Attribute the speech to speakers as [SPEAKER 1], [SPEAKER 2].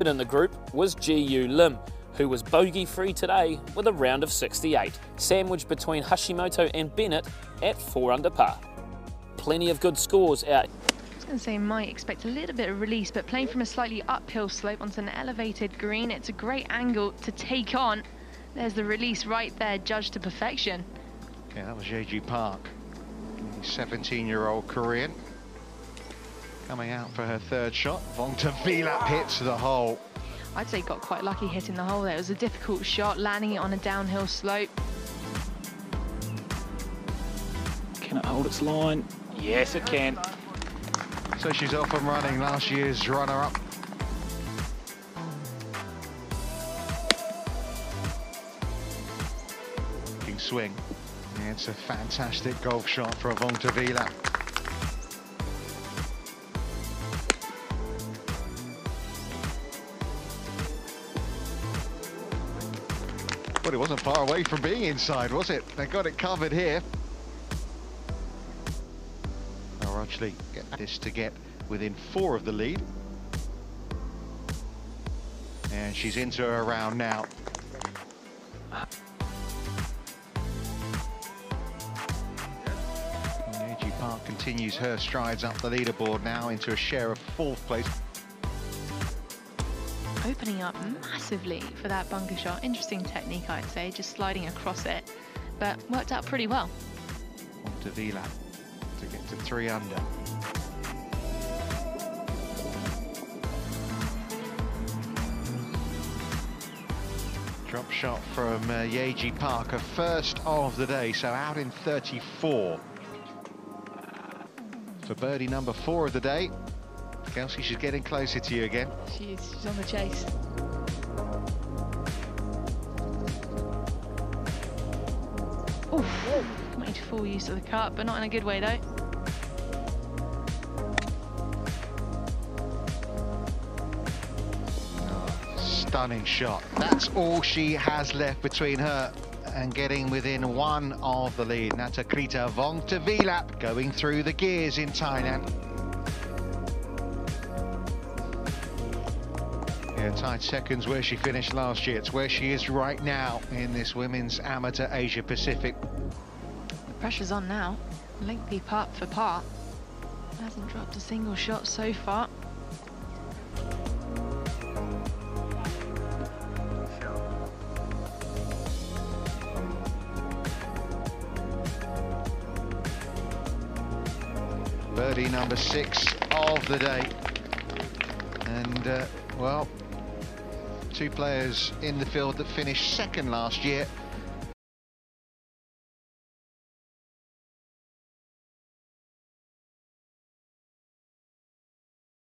[SPEAKER 1] But in the group was Ji-Yu Lim, who was bogey free today with a round of 68, sandwiched between Hashimoto and Bennett at 4 under par. Plenty of good scores out.
[SPEAKER 2] I was going to say might expect a little bit of release, but playing from a slightly uphill slope onto an elevated green, it's a great angle to take on. There's the release right there, judged to perfection.
[SPEAKER 3] Yeah, that was Yeji Park, 17-year-old Korean. Coming out for her third shot. Vongta Vilap hits the hole.
[SPEAKER 2] I'd say got quite lucky hitting the hole there. It was a difficult shot, landing it on a downhill slope.
[SPEAKER 1] Can it hold its line? Yes, it can.
[SPEAKER 3] So she's off and running last year's runner-up. Swing. Yeah, it's a fantastic golf shot for Vongtaveelap. It wasn't far away from being inside, was it? They got it covered here. Now actually get this to get within four of the lead. And she's into her round now. Yeji Park continues her strides up the leaderboard now into a share of fourth place
[SPEAKER 2] opening up massively for that bunker shot. Interesting technique, I'd say, just sliding across it, but worked out pretty well.
[SPEAKER 3] On to Vilap to get to three under. Drop shot from uh, Yeji Parker, first of the day, so out in 34. For birdie number four of the day, Kelsey, she's getting closer to you again.
[SPEAKER 2] She is. She's on the chase. Oof. Made full use of the cut, but not in a good way though.
[SPEAKER 3] Oh, stunning shot. That's all she has left between her and getting within one of the lead. Natakrita Vongtaveelap going through the gears in Thailand. Yeah, tied seconds where she finished last year. It's where she is right now in this Women's Amateur Asia Pacific.
[SPEAKER 2] The pressure's on now. Lengthy putt for par. Hasn't dropped a single shot so far.
[SPEAKER 3] Birdie number six of the day. And, uh, well, two players in the field that finished second last year